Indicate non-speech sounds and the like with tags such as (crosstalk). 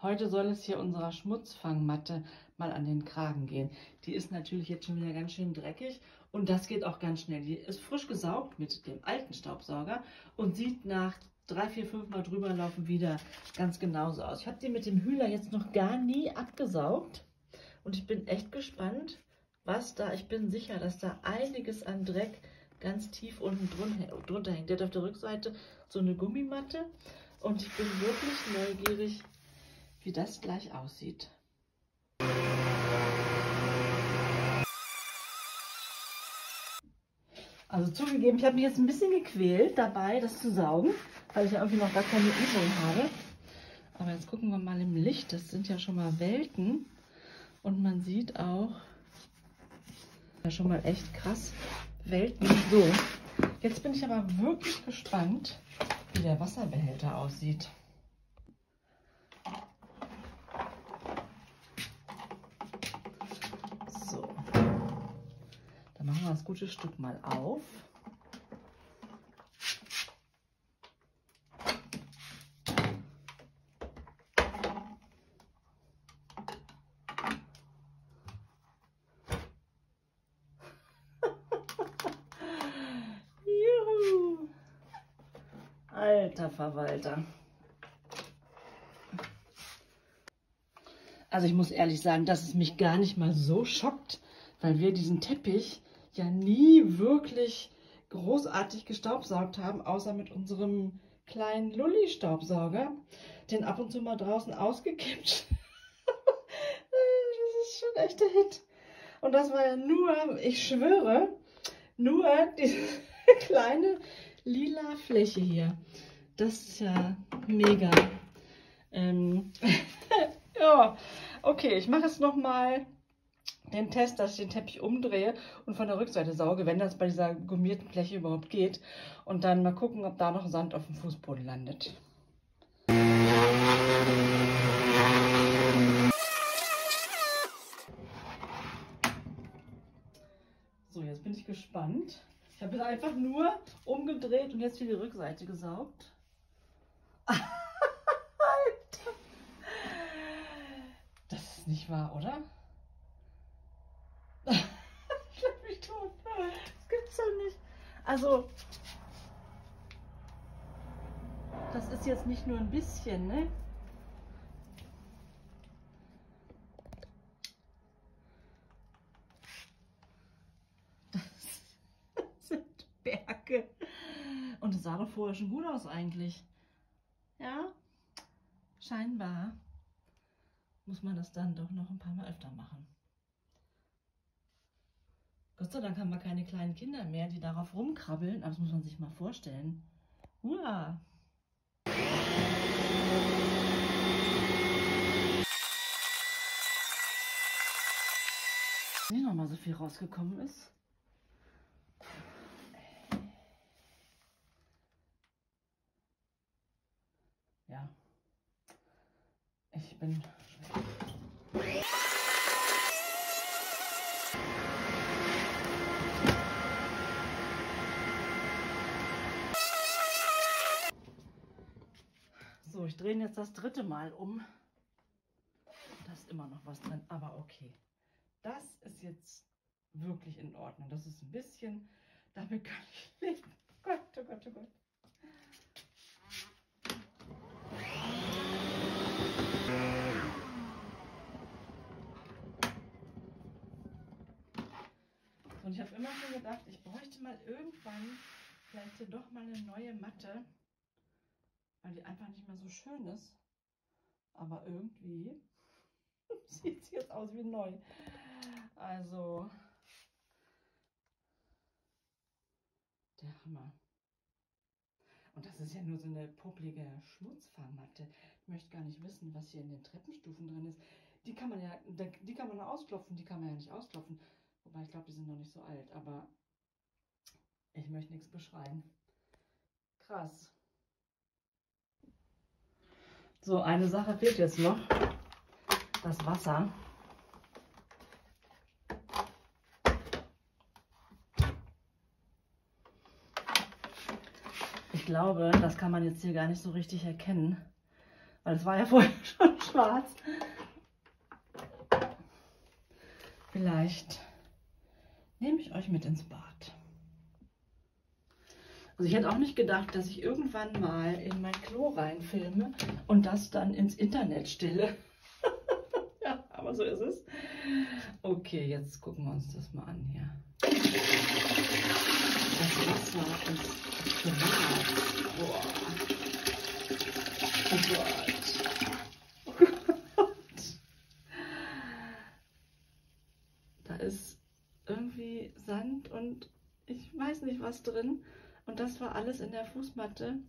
Heute soll es hier unserer Schmutzfangmatte mal an den Kragen gehen. Die ist natürlich jetzt schon wieder ganz schön dreckig und das geht auch ganz schnell. Die ist frisch gesaugt mit dem alten Staubsauger und sieht nach drei, vier, fünf Mal drüber laufen wieder ganz genauso aus. Ich habe die mit dem Hühler jetzt noch gar nie abgesaugt und ich bin echt gespannt, was da, ich bin sicher, dass da einiges an Dreck ganz tief unten drunter hängt. Der hat auf der Rückseite so eine Gummimatte und ich bin wirklich neugierig, wie das gleich aussieht. Also zugegeben, ich habe mich jetzt ein bisschen gequält dabei, das zu saugen, weil ich ja irgendwie noch gar keine Übung habe. Aber jetzt gucken wir mal im Licht. Das sind ja schon mal Welten. Und man sieht auch, ja schon mal echt krass, Welten. So, jetzt bin ich aber wirklich gespannt, wie der Wasserbehälter aussieht. machen wir das gute Stück mal auf. Juhu! Alter Verwalter. Also ich muss ehrlich sagen, dass es mich gar nicht mal so schockt, weil wir diesen Teppich ja nie wirklich großartig gestaubsaugt haben, außer mit unserem kleinen Lulli-Staubsauger, den ab und zu mal draußen ausgekippt. (laughs) das ist schon echt der Hit. Und das war ja nur, ich schwöre, nur diese (laughs) kleine lila Fläche hier. Das ist ja mega. Ähm, (laughs) ja, okay, ich mache es nochmal den Test, dass ich den Teppich umdrehe und von der Rückseite sauge, wenn das bei dieser gummierten Fläche überhaupt geht. Und dann mal gucken, ob da noch Sand auf dem Fußboden landet. So, jetzt bin ich gespannt. Ich habe es einfach nur umgedreht und jetzt hier die Rückseite gesaugt. (laughs) Alter! Das ist nicht wahr, oder? doch nicht. Also, das ist jetzt nicht nur ein bisschen, ne? Das (laughs) sind Berge. Und es sah doch vorher schon gut aus eigentlich. Ja, scheinbar muss man das dann doch noch ein paar Mal öfter machen. Gott sei Dank haben wir keine kleinen Kinder mehr, die darauf rumkrabbeln. Aber das muss man sich mal vorstellen. Hurra! Nicht nochmal so viel rausgekommen ist. Ja. Ich bin ich drehe jetzt das dritte Mal um. Da ist immer noch was drin, aber okay. Das ist jetzt wirklich in Ordnung. Das ist ein bisschen, damit kann ich (laughs) leben. Gott, oh Gott, oh Gott. Und ich habe immer schon gedacht, ich bräuchte mal irgendwann vielleicht hier doch mal eine neue Matte weil die einfach nicht mehr so schön ist. Aber irgendwie (laughs) sieht sie jetzt aus wie neu. Also, der Hammer. Und das ist ja nur so eine popelige Schmutzfahrmatte. Ich möchte gar nicht wissen, was hier in den Treppenstufen drin ist. Die kann man ja, die kann man ausklopfen, die kann man ja nicht ausklopfen. Wobei ich glaube, die sind noch nicht so alt, aber ich möchte nichts beschreien. Krass. So, eine Sache fehlt jetzt noch. Das Wasser. Ich glaube, das kann man jetzt hier gar nicht so richtig erkennen. Weil es war ja (laughs) vorher schon schwarz. Vielleicht nehme ich euch mit ins Bad. Also ich hätte auch nicht gedacht, dass ich irgendwann mal in mein Klo reinfilme und das dann ins Internet stelle. (laughs) ja, aber so ist es. Okay, jetzt gucken wir uns das mal an hier. Das Wasser ist schwarz. Boah. Oh Gott. (laughs) Da ist irgendwie Sand und ich weiß nicht was drin. Und das war alles in der Fußmatte.